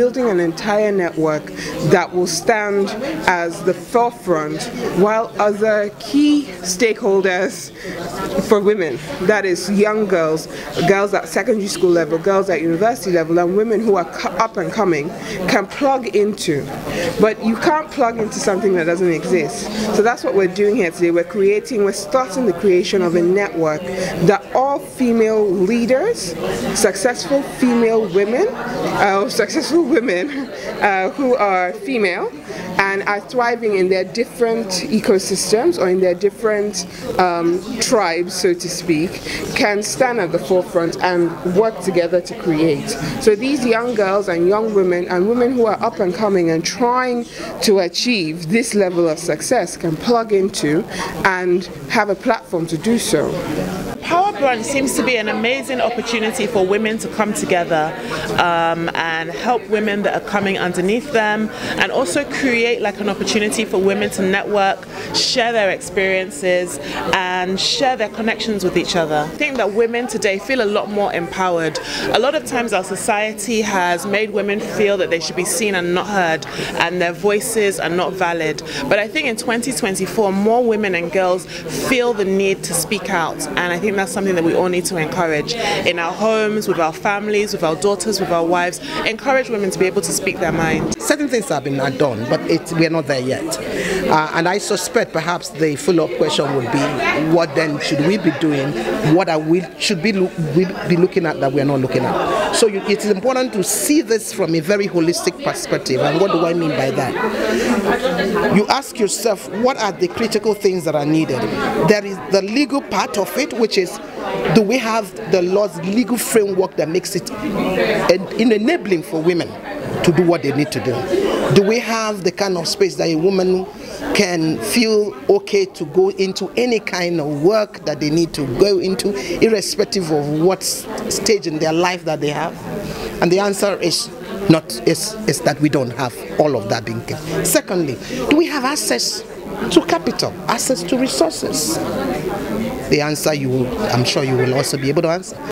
building an entire network that will stand as the forefront while other key stakeholders for women, that is young girls, girls at secondary school level, girls at university level, and women who are up and coming can plug into. But you can't plug into something that doesn't exist. So that's what we're doing here today. We're creating, we're starting the creation of a network that all female leaders, successful female women, uh, successful women uh, who are female and are thriving in their different ecosystems or in their different um, tribes, so to speak, can stand at the forefront and work together to create. So these young girls and young women and women who are up and coming and trying to achieve this level of success can plug into and have a platform to do so. Brunch seems to be an amazing opportunity for women to come together um, and help women that are coming underneath them and also create like an opportunity for women to network, share their experiences and share their connections with each other. I think that women today feel a lot more empowered. A lot of times our society has made women feel that they should be seen and not heard and their voices are not valid. But I think in 2024 more women and girls feel the need to speak out and I think that's something that we all need to encourage in our homes, with our families, with our daughters, with our wives. Encourage women to be able to speak their mind. Certain things have been done, but it, we're not there yet. Uh, and I suspect perhaps the follow-up question would be, what then should we be doing? What are we should be, lo we be looking at that we're not looking at? So you, it is important to see this from a very holistic perspective. And what do I mean by that? You ask yourself, what are the critical things that are needed? There is the legal part of it, which is do we have the law's legal framework that makes it enabling for women to do what they need to do? Do we have the kind of space that a woman can feel okay to go into any kind of work that they need to go into, irrespective of what stage in their life that they have? And the answer is not is, is that we don't have all of that being kept. Secondly, do we have access to capital, access to resources? The answer you will, I'm sure you will also be able to answer.